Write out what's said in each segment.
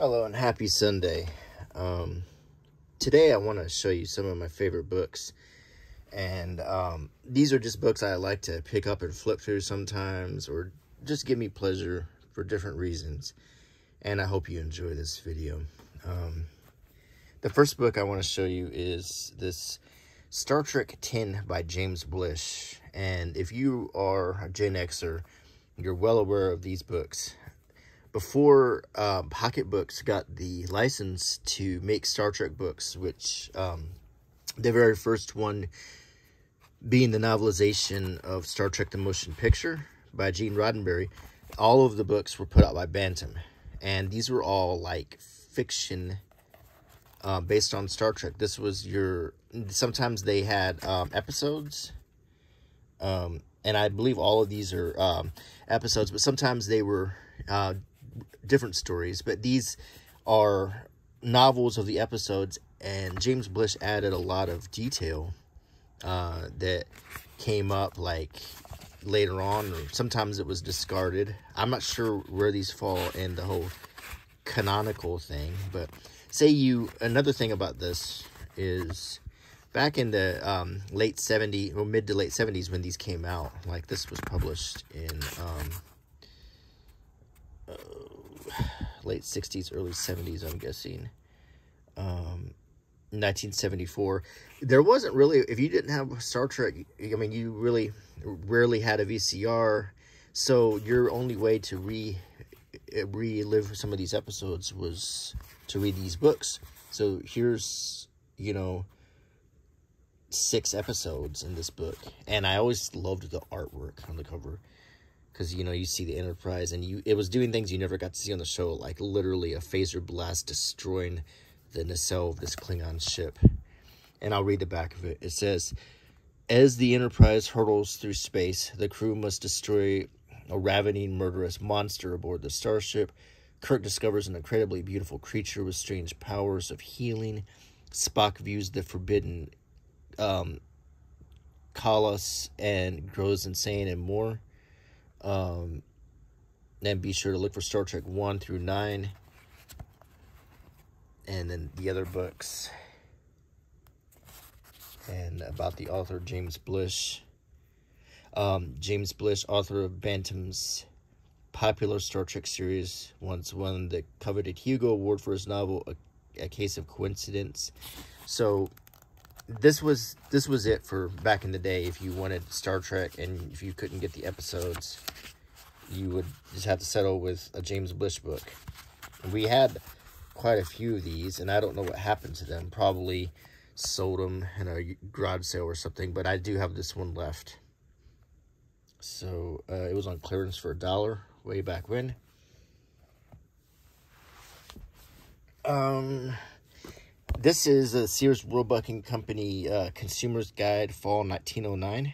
Hello and happy Sunday. Um, today I want to show you some of my favorite books. And um, these are just books I like to pick up and flip through sometimes or just give me pleasure for different reasons. And I hope you enjoy this video. Um, the first book I want to show you is this Star Trek 10 by James Blish. And if you are a Gen Xer, you're well aware of these books before um, Pocket Books got the license to make Star Trek books, which um, the very first one being the novelization of Star Trek The Motion Picture by Gene Roddenberry, all of the books were put out by Bantam. And these were all like fiction uh, based on Star Trek. This was your, sometimes they had um, episodes. Um, and I believe all of these are um, episodes, but sometimes they were uh, different stories, but these are novels of the episodes, and James Blish added a lot of detail uh, that came up like later on, or sometimes it was discarded. I'm not sure where these fall in the whole canonical thing, but say you another thing about this is back in the um, late 70s or mid to late 70s when these came out like this was published in um, late 60s, early 70s, I'm guessing. Um, 1974. There wasn't really, if you didn't have Star Trek, I mean, you really rarely had a VCR. So your only way to re relive some of these episodes was to read these books. So here's, you know, six episodes in this book. And I always loved the artwork on the cover because you know you see the Enterprise and you it was doing things you never got to see on the show, like literally a phaser blast destroying the nacelle of this Klingon ship. And I'll read the back of it. It says, "As the Enterprise hurtles through space, the crew must destroy a ravening, murderous monster aboard the starship." Kirk discovers an incredibly beautiful creature with strange powers of healing. Spock views the forbidden um, Kollos and grows insane and more. Um, and be sure to look for Star Trek 1 through 9. And then the other books. And about the author, James Blish. Um, James Blish, author of Bantam's popular Star Trek series, once won the coveted Hugo Award for his novel, A, A Case of Coincidence. So this was this was it for back in the day. If you wanted Star Trek and if you couldn't get the episodes you would just have to settle with a James Blish book. We had quite a few of these and I don't know what happened to them. Probably sold them in a garage sale or something but I do have this one left. So uh, it was on clearance for a dollar way back when. Um this is a Sears Roebuck and Company uh, Consumer's Guide Fall 1909.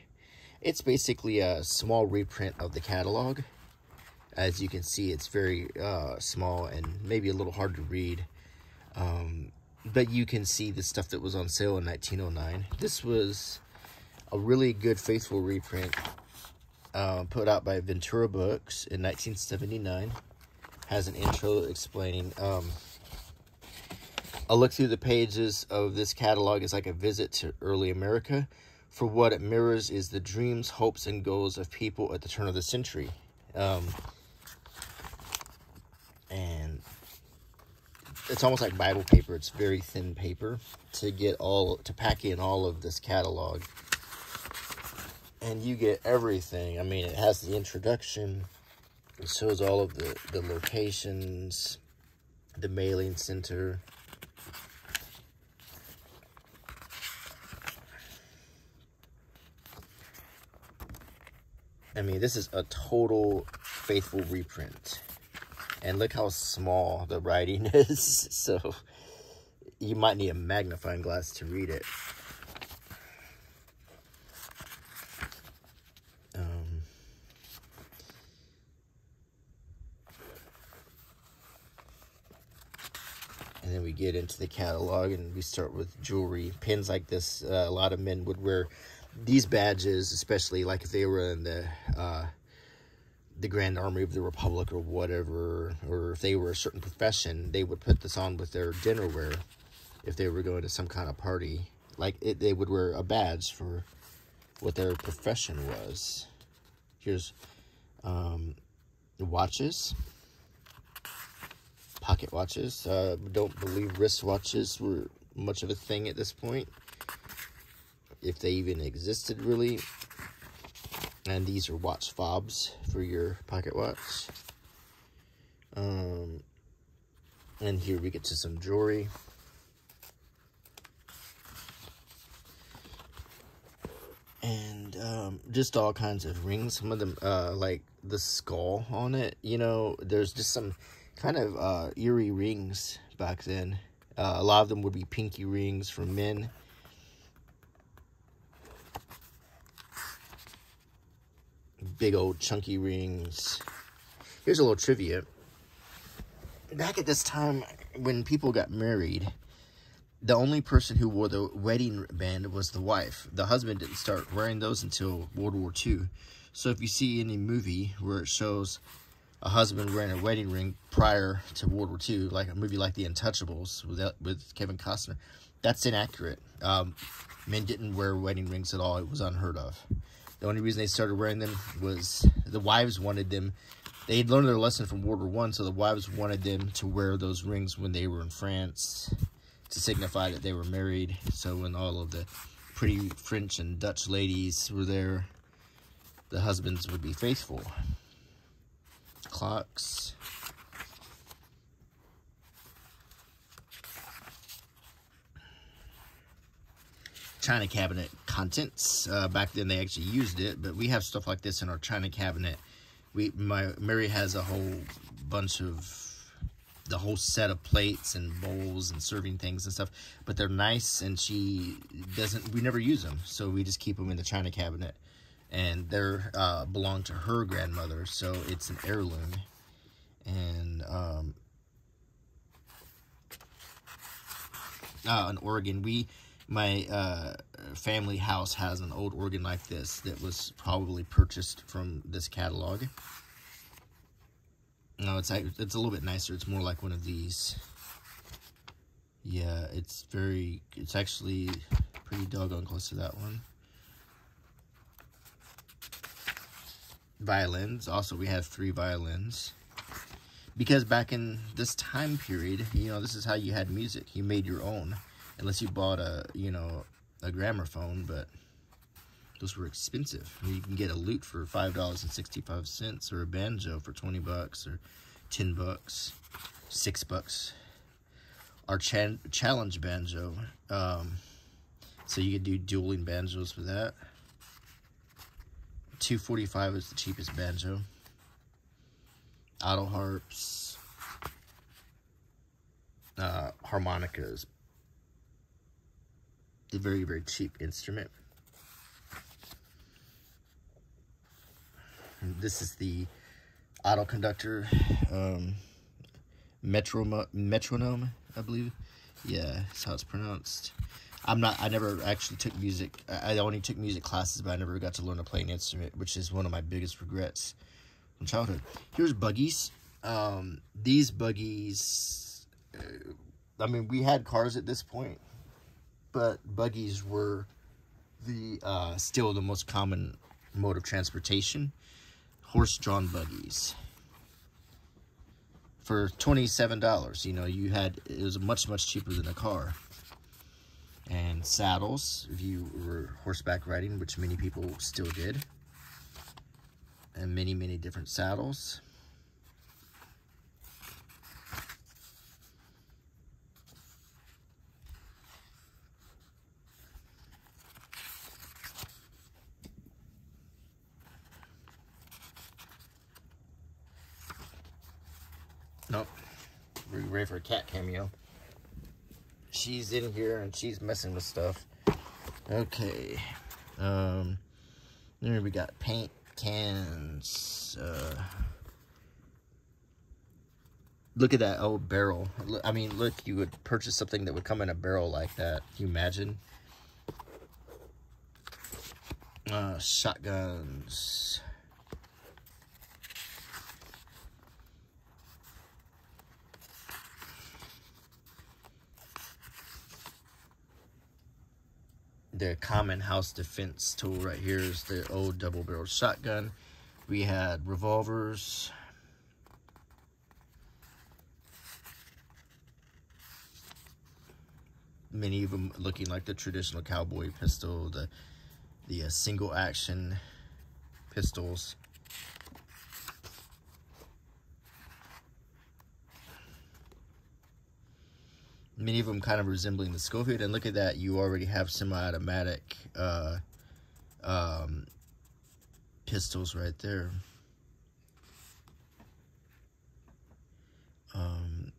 It's basically a small reprint of the catalog. As you can see, it's very uh, small and maybe a little hard to read. Um, but you can see the stuff that was on sale in 1909. This was a really good, faithful reprint uh, put out by Ventura Books in 1979. Has an intro explaining... Um, a look through the pages of this catalog is like a visit to early America, for what it mirrors is the dreams, hopes, and goals of people at the turn of the century. Um, and it's almost like Bible paper. It's very thin paper to get all, to pack in all of this catalog. And you get everything. I mean, it has the introduction. It shows all of the, the locations, the mailing center, mean, this is a total faithful reprint. And look how small the writing is. So you might need a magnifying glass to read it. Um, and then we get into the catalog and we start with jewelry. Pins like this, uh, a lot of men would wear these badges, especially like if they were in the uh, the Grand Army of the Republic or whatever, or if they were a certain profession, they would put this on with their dinnerware if they were going to some kind of party. Like, it, they would wear a badge for what their profession was. Here's um, watches, pocket watches. Uh, don't believe wristwatches were much of a thing at this point, if they even existed really. And these are watch fobs for your pocket watch. Um, and here we get to some jewelry. And um, just all kinds of rings. Some of them, uh, like the skull on it. You know, there's just some kind of uh, eerie rings back then. Uh, a lot of them would be pinky rings for men. Big old chunky rings. Here's a little trivia. Back at this time, when people got married, the only person who wore the wedding band was the wife. The husband didn't start wearing those until World War II. So if you see any movie where it shows a husband wearing a wedding ring prior to World War II, like a movie like The Untouchables with with Kevin Costner, that's inaccurate. Um, men didn't wear wedding rings at all. It was unheard of. The only reason they started wearing them was the wives wanted them. They had learned their lesson from World War One, so the wives wanted them to wear those rings when they were in France to signify that they were married. So when all of the pretty French and Dutch ladies were there, the husbands would be faithful. Clocks. China cabinet contents. Uh, back then they actually used it, but we have stuff like this in our china cabinet. We, my Mary has a whole bunch of the whole set of plates and bowls and serving things and stuff, but they're nice and she doesn't, we never use them. So we just keep them in the china cabinet and they're uh, belong to her grandmother, so it's an heirloom. And um, uh, in Oregon, we my uh, family house has an old organ like this that was probably purchased from this catalog. No, it's it's a little bit nicer. It's more like one of these. Yeah, it's very. It's actually pretty doggone close to that one. violins. Also, we have three violins. Because back in this time period, you know, this is how you had music. You made your own. Unless you bought a, you know, a gramophone, but those were expensive. You can get a lute for $5.65 or a banjo for 20 bucks or 10 bucks, 6 bucks. Our challenge banjo, um, so you could do dueling banjos for that. 245 is the cheapest banjo. Auto harps. Uh, harmonicas. A very, very cheap instrument. This is the auto conductor um, metronome, metronome, I believe. Yeah, that's how it's pronounced. I'm not, I never actually took music. I only took music classes, but I never got to learn to play an instrument, which is one of my biggest regrets from childhood. Here's buggies. Um, these buggies, uh, I mean, we had cars at this point, but buggies were the, uh, still the most common mode of transportation. Horse-drawn buggies for $27. You know, you had, it was much, much cheaper than a car and saddles if you were horseback riding, which many people still did. And many, many different saddles. Nope. We're for a cat cameo she's in here and she's messing with stuff. Okay. Um, then we got paint cans. Uh, look at that old barrel. I mean, look, you would purchase something that would come in a barrel like that. Can you imagine? Uh, shotguns. The common house defense tool right here is the old double barrel shotgun. We had revolvers. Many of them looking like the traditional cowboy pistol, the the uh, single action pistols. Many of them kind of resembling the Schofield. And look at that, you already have semi-automatic uh, um, pistols right there. Um,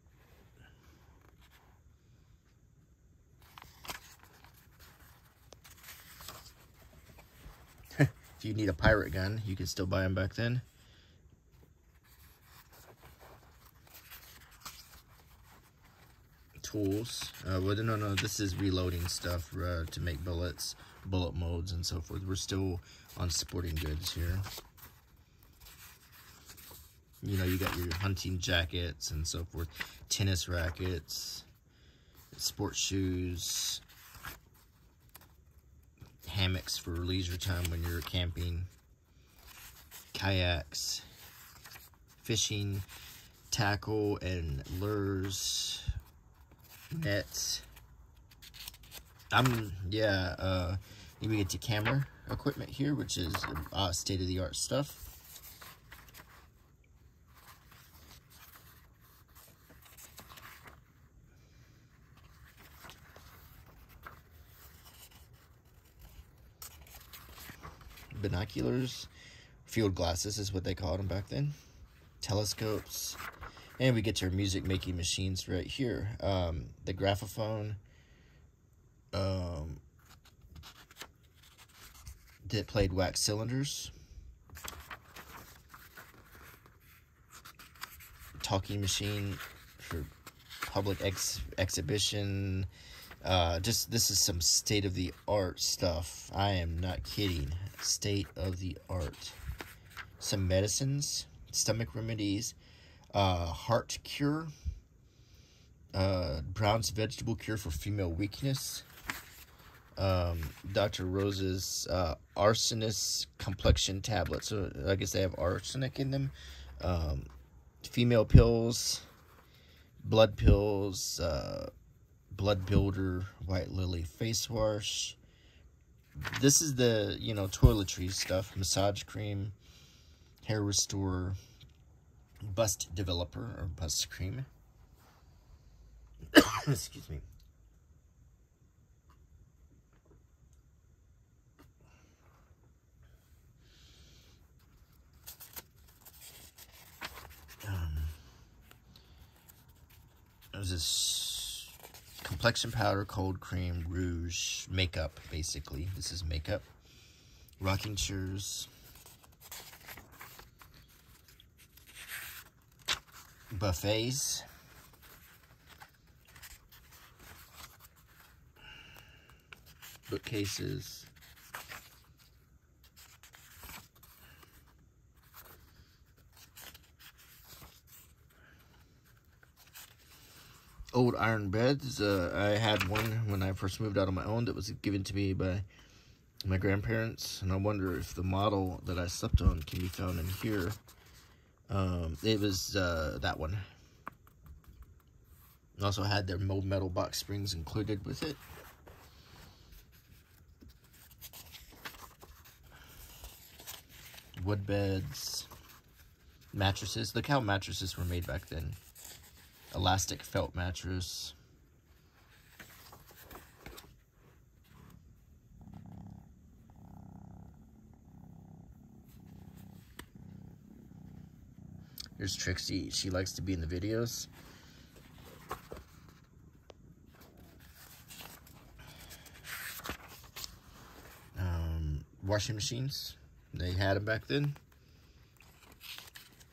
if you need a pirate gun, you can still buy them back then. Tools. Uh, well, no, no, this is reloading stuff uh, to make bullets, bullet molds, and so forth. We're still on sporting goods here. You know, you got your hunting jackets and so forth, tennis rackets, sports shoes, hammocks for leisure time when you're camping, kayaks, fishing, tackle, and lures, nets. I'm, yeah, uh, we get to camera equipment here, which is uh, state-of-the-art stuff. Binoculars, field glasses is what they called them back then. Telescopes, and we get to our music making machines right here. Um, the graphophone. Um, that played wax cylinders. Talking machine for public ex exhibition. Uh, just this is some state of the art stuff. I am not kidding. State of the art. Some medicines, stomach remedies, uh, heart cure, uh, Brown's vegetable cure for female weakness, um, Dr. Rose's uh, arsenis complexion tablets. So I guess they have arsenic in them. Um, female pills, blood pills, uh, blood builder, white lily face wash. This is the, you know, toiletry stuff, massage cream, hair restorer, bust developer or bust cream. Excuse me. Um, this complexion powder, cold cream, rouge, makeup, basically. This is makeup. Rocking chairs. Buffets. Bookcases. Old iron beds. Uh, I had one when I first moved out on my own that was given to me by my grandparents. And I wonder if the model that I slept on can be found in here. Um, it was uh, that one. Also had their mold metal box springs included with it. Wood beds, mattresses. Look how mattresses were made back then. Elastic felt mattress. Here's Trixie. She likes to be in the videos. Um, washing machines. They had them back then.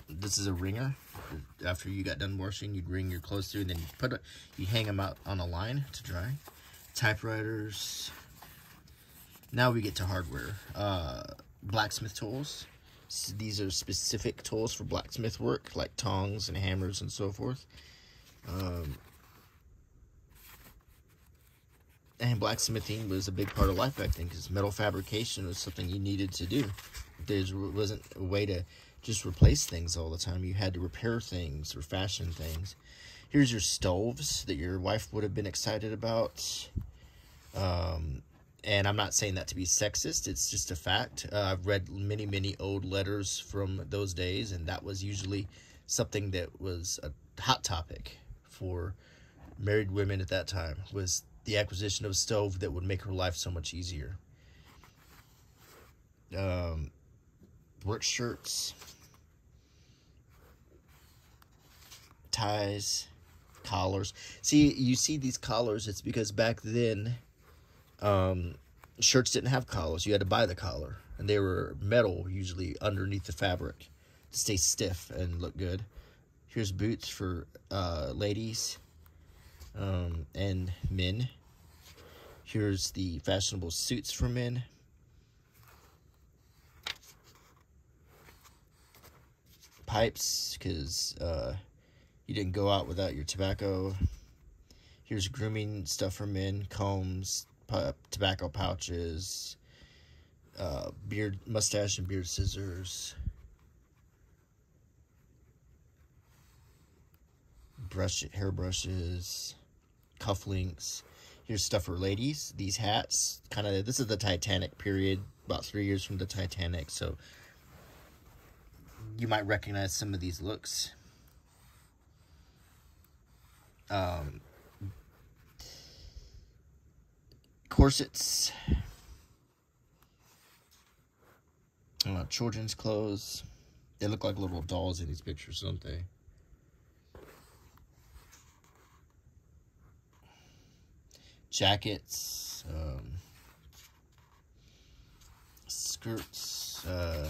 This is a wringer. After you got done washing, you'd wring your clothes through, and then you put it, you hang them out on a line to dry. Typewriters. Now we get to hardware. Uh, blacksmith tools. These are specific tools for blacksmith work, like tongs and hammers and so forth. Um, and blacksmithing was a big part of life back then because metal fabrication was something you needed to do. There wasn't a way to just replace things all the time. You had to repair things or fashion things. Here's your stoves that your wife would have been excited about. Um, and I'm not saying that to be sexist. It's just a fact. Uh, I've read many, many old letters from those days, and that was usually something that was a hot topic for married women at that time was the acquisition of a stove that would make her life so much easier. Um, work shirts, ties, collars. See, you see these collars, it's because back then, um, shirts didn't have collars. You had to buy the collar. And they were metal, usually underneath the fabric, to stay stiff and look good. Here's boots for uh, ladies um, and men. Here's the fashionable suits for men. Pipes, because uh, you didn't go out without your tobacco. Here's grooming stuff for men, combs, tobacco pouches, uh, beard, mustache and beard scissors, brush, hair brushes, cufflinks. Here's stuff for ladies. These hats, kind of, this is the Titanic period, about three years from the Titanic, so you might recognize some of these looks. Um, corsets, uh, children's clothes. They look like little dolls in these pictures, don't they? jackets, um, skirts, uh,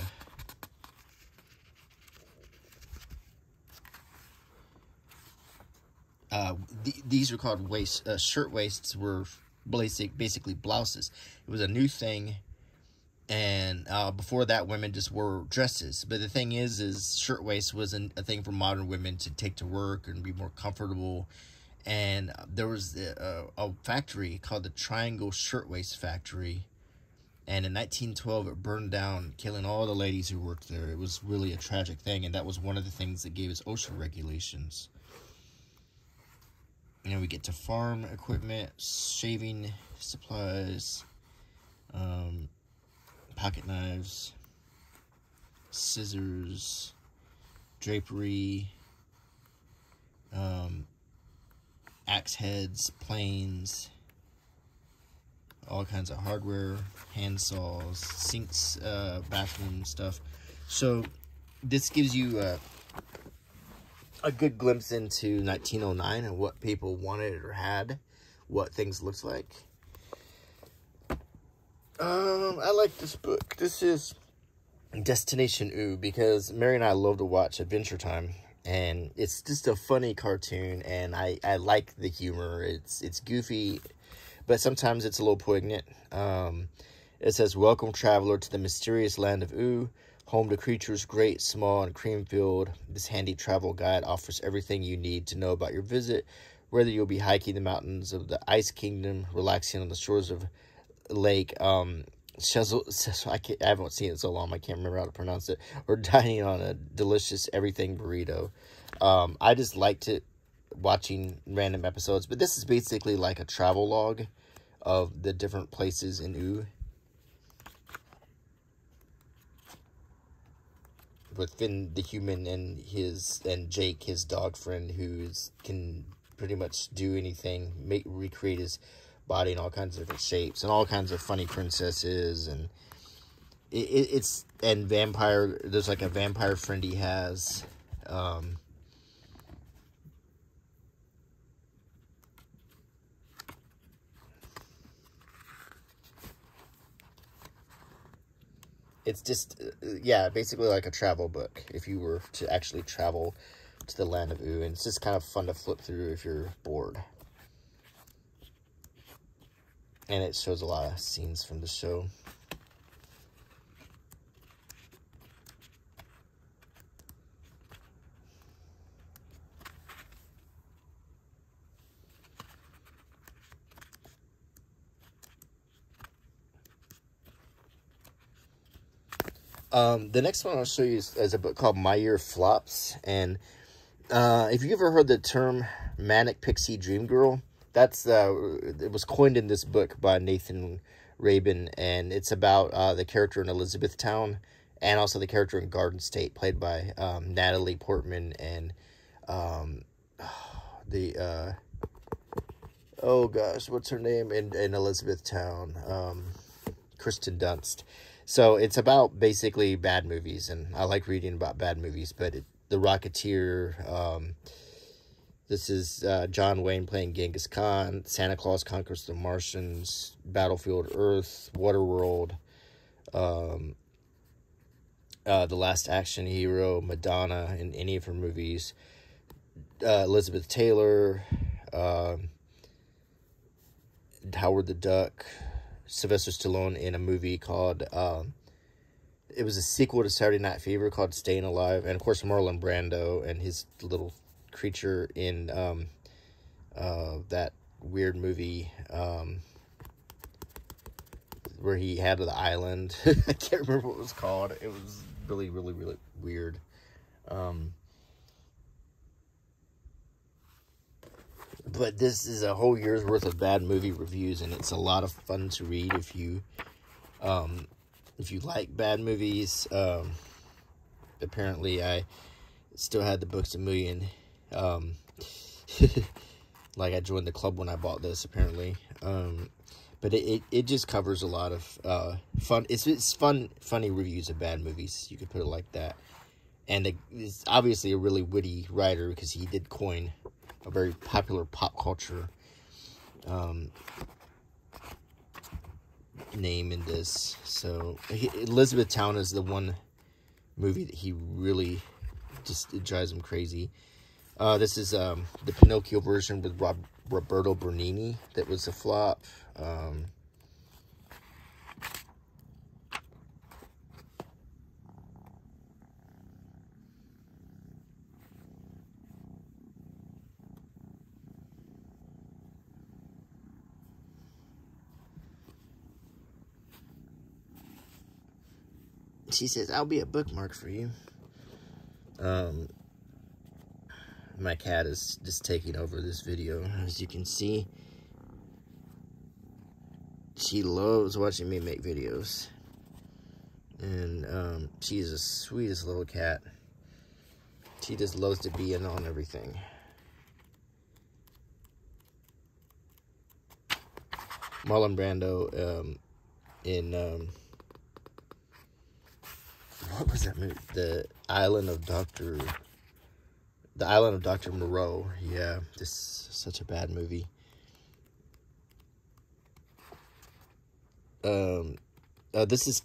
uh, th these are called waist, uh, shirt waists were basic, basically blouses. It was a new thing. And uh, before that, women just wore dresses. But the thing is, is shirt waist was an, a thing for modern women to take to work and be more comfortable and there was a, a, factory called the Triangle Shirtwaist Factory. And in 1912, it burned down, killing all the ladies who worked there. It was really a tragic thing, and that was one of the things that gave us OSHA regulations. And we get to farm equipment, shaving supplies, um, pocket knives, scissors, drapery, um, axe heads, planes, all kinds of hardware, hand saws, sinks, uh, bathroom stuff. So this gives you a, a good glimpse into 1909 and what people wanted or had, what things looked like. Um, I like this book. This is Destination Ooo because Mary and I love to watch Adventure Time and it's just a funny cartoon and I, I like the humor it's it's goofy but sometimes it's a little poignant um, it says welcome traveler to the mysterious land of Ooo home to creatures great small and cream filled this handy travel guide offers everything you need to know about your visit whether you'll be hiking the mountains of the ice kingdom relaxing on the shores of lake um, I, can't, I haven't seen it so long, I can't remember how to pronounce it. Or dining on a delicious everything burrito. Um, I just liked it watching random episodes, but this is basically like a travel log of the different places in Ooo. With Finn the human and his and Jake, his dog friend, who's can pretty much do anything, make recreate his body in all kinds of different shapes and all kinds of funny princesses and it, it, it's and vampire there's like a vampire friend he has um it's just uh, yeah basically like a travel book if you were to actually travel to the land of Ooo and it's just kind of fun to flip through if you're bored and it shows a lot of scenes from the show. Um, the next one I'll show you is, is, a book called My Year Flops. And uh, if you ever heard the term Manic Pixie Dream Girl, that's uh, it was coined in this book by Nathan Rabin, and it's about uh, the character in Elizabethtown and also the character in Garden State, played by um, Natalie Portman and um, the uh, oh gosh, what's her name in in Elizabethtown? Um, Kirsten Dunst. So it's about basically bad movies, and I like reading about bad movies. But it, The Rocketeer, um, this is uh, John Wayne playing Genghis Khan, Santa Claus Conquers the Martians, Battlefield Earth, Waterworld, um, uh, The Last Action Hero, Madonna in any of her movies, uh, Elizabeth Taylor, um, Howard the Duck, Sylvester Stallone in a movie called, um, it was a sequel to Saturday Night Fever called Staying Alive, and of course Marlon Brando and his little creature in um, uh, that weird movie um, where he had the island. I can't remember what it was called. It was really, really, really weird. Um, but this is a whole year's worth of bad movie reviews, and it's a lot of fun to read if you, um, if you like bad movies. Um, apparently, I still had the books a million um, like I joined the club when I bought this, apparently. Um, but it, it, it, just covers a lot of uh, fun. It's it's fun, funny reviews of bad movies. You could put it like that. And it's obviously a really witty writer because he did coin a very popular pop culture um, name in this. So he, Elizabethtown is the one movie that he really just it drives him crazy. Uh, this is um, the Pinocchio version with Rob, Roberto Benigni that was a flop. Um, she says, I'll be a bookmark for you. Um, my cat is just taking over this video. As you can see, she loves watching me make videos. And um, she's the sweetest little cat. She just loves to be in on everything. Marlon Brando um, in um, what was that movie? The Island of Doctor the Island of Dr. Moreau. Yeah, this is such a bad movie. Um, uh, this is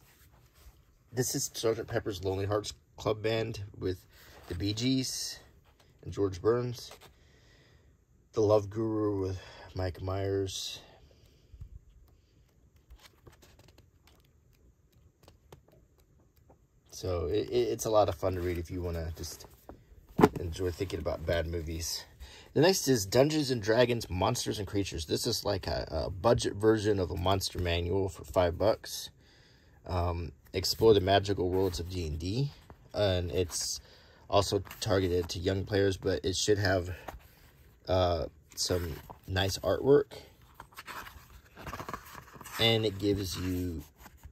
this is Sergeant Pepper's Lonely Hearts Club Band with the Bee Gees and George Burns. The Love Guru with Mike Myers. So it, it's a lot of fun to read if you want to just enjoy thinking about bad movies. The next is Dungeons and Dragons Monsters and Creatures. This is like a, a budget version of a monster manual for five bucks. Um, explore the magical worlds of D&D. And it's also targeted to young players, but it should have uh, some nice artwork. And it gives you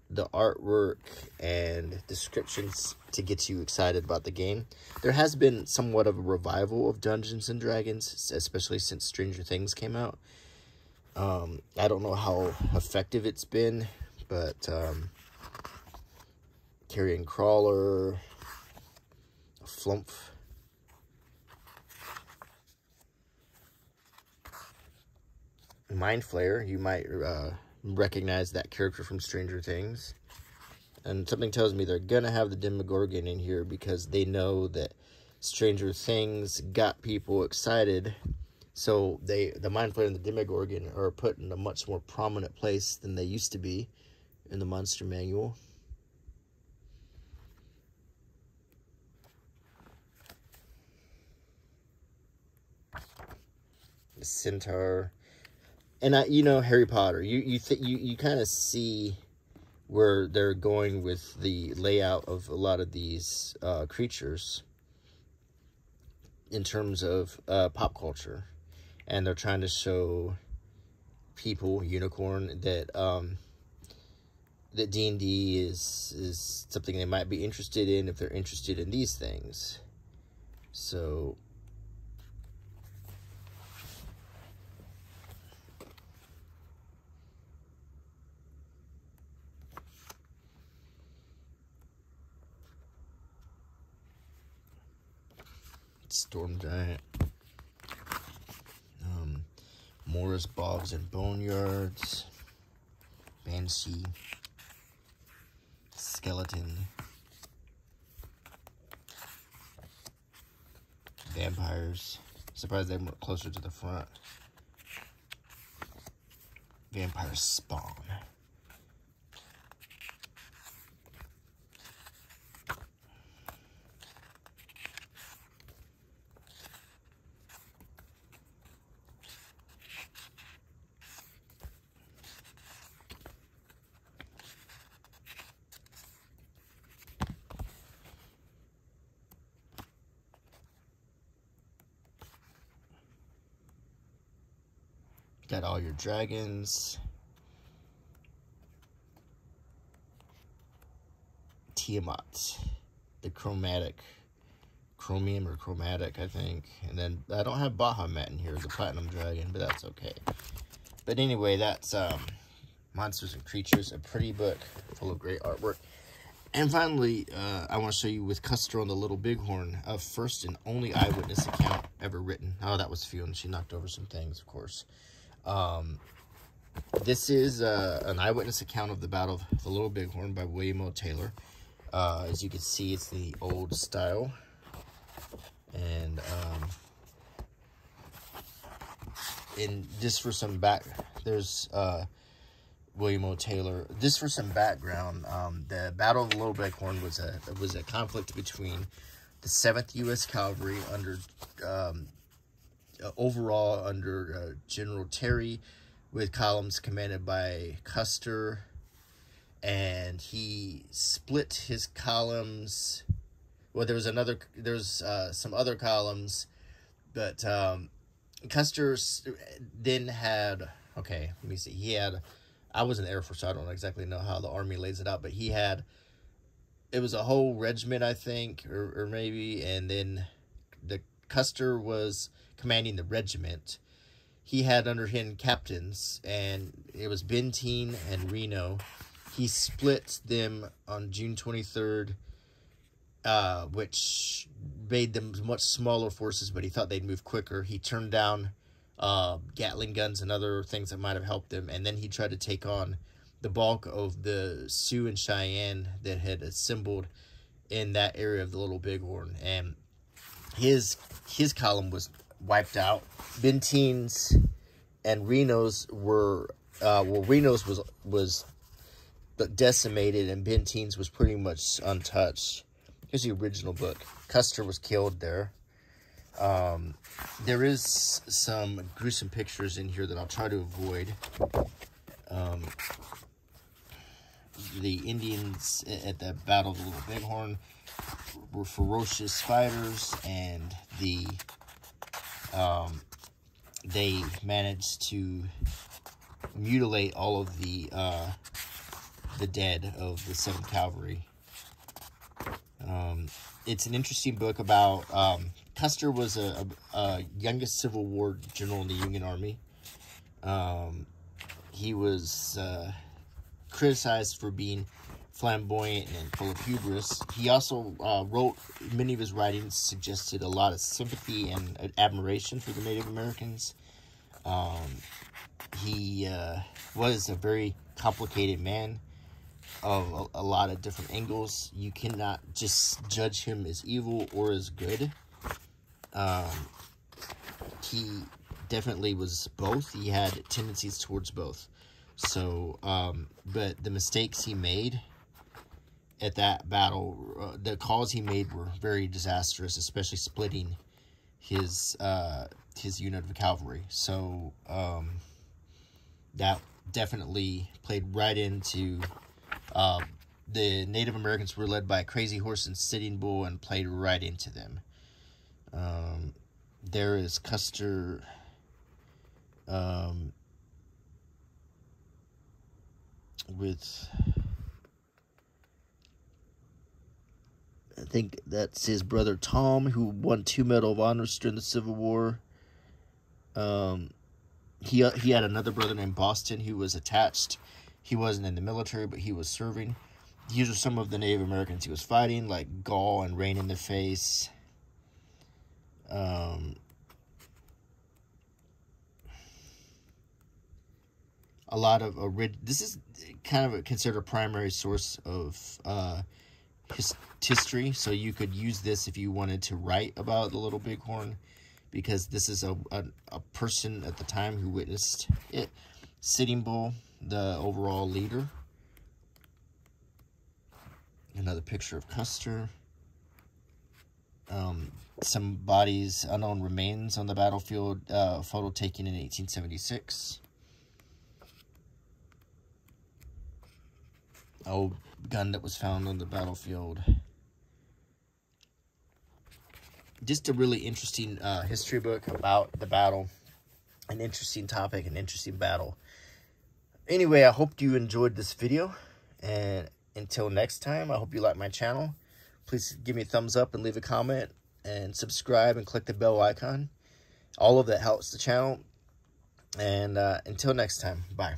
the artwork and descriptions to get you excited about the game. There has been somewhat of a revival of Dungeons and Dragons, especially since Stranger Things came out. Um, I don't know how effective it's been, but um, Carrion Crawler, Flumph. Mind Flayer, you might uh, recognize that character from Stranger Things. And something tells me they're going to have the Demogorgon in here because they know that Stranger Things got people excited. So they, the Mind Flayer and the Demogorgon are put in a much more prominent place than they used to be in the Monster Manual. The Centaur and I, you know, Harry Potter. You you th- you you kind of see where they're going with the layout of a lot of these uh, creatures in terms of uh, pop culture. And they're trying to show people, Unicorn, that um, that D&D is, is something they might be interested in if they're interested in these things. So Storm Giant. Um, Morris Bogs and Boneyards. Banshee. Skeleton. Vampires. Surprised they weren't closer to the front. Vampire Spawn. Got all your dragons. Tiamat. The chromatic. Chromium or chromatic, I think. And then I don't have Bahamut in here, the platinum dragon, but that's okay. But anyway, that's um, Monsters and Creatures, a pretty book full of great artwork. And finally, uh, I want to show you with Custer on the Little Bighorn, a first and only eyewitness account ever written. Oh, that was Fiona. She knocked over some things, of course. Um, this is uh, an eyewitness account of the Battle of the Little Bighorn by William O. Taylor. Uh, as you can see, it's the old style. And, um, and just for some back, there's uh, William O. Taylor. Just for some background, um, the Battle of the Little Bighorn was a was a conflict between the 7th U.S. Cavalry under um, overall under uh, General Terry with columns commanded by Custer. And he split his columns well there was another there's uh, some other columns but um, Custer then had okay let me see he had I was in the Air Force so I don't exactly know how the Army lays it out but he had it was a whole regiment I think or, or maybe and then the Custer was commanding the regiment. He had under him captains, and it was Benteen and Reno. He split them on June 23rd, uh, which made them much smaller forces, but he thought they'd move quicker. He turned down uh, Gatling guns and other things that might have helped them, and then he tried to take on the bulk of the Sioux and Cheyenne that had assembled in that area of the Little Bighorn, and his his column was wiped out. Benteen's and Reno's were uh, well Reno's was was decimated and Benteen's was pretty much untouched. Here's the original book. Custer was killed there. Um, there is some gruesome pictures in here that I'll try to avoid. Um, the Indians at the Battle of the Little Bighorn were ferocious fighters, and the um, they managed to mutilate all of the uh, the dead of the Seventh Cavalry. Um, it's an interesting book about um, Custer was a, a, a, youngest Civil War general in the Union Army. Um, he was uh, criticized for being flamboyant and full of hubris. He also uh, wrote, many of his writings suggested a lot of sympathy and admiration for the Native Americans. Um, he uh, was a very complicated man of a, a, lot of different angles. You cannot just judge him as evil or as good. Um, he definitely was both. He had tendencies towards both. So, um, but the mistakes he made at that battle, uh, the calls he made were very disastrous, especially splitting his uh, his unit of cavalry. So um, that definitely played right into Um, the Native Americans were led by a crazy horse and sitting bull and played right into them. Um, there is Custer. Um, with I think that's his brother Tom, who won two Medal of Honors during the Civil War. Um, he he had another brother named Boston who was attached. He wasn't in the military, but he was serving. These are some of the Native Americans he was fighting, like Gall and Rain in the Face. Um, a lot of a this is kind of a, considered a primary source of uh, his, history. So you could use this if you wanted to write about the Little Bighorn, because this is a, a, a person at the time who witnessed it. Sitting Bull, the overall leader. Another picture of Custer. Um, some bodies, unknown remains on the battlefield, uh, photo taken in 1876. old gun that was found on the battlefield. Just a really interesting uh, history book about the battle. An interesting topic, an interesting battle. Anyway, I hope you enjoyed this video. And until next time, I hope you like my channel. Please give me a thumbs up and leave a comment. And subscribe and click the bell icon. All of that helps the channel. And uh, until next time, bye.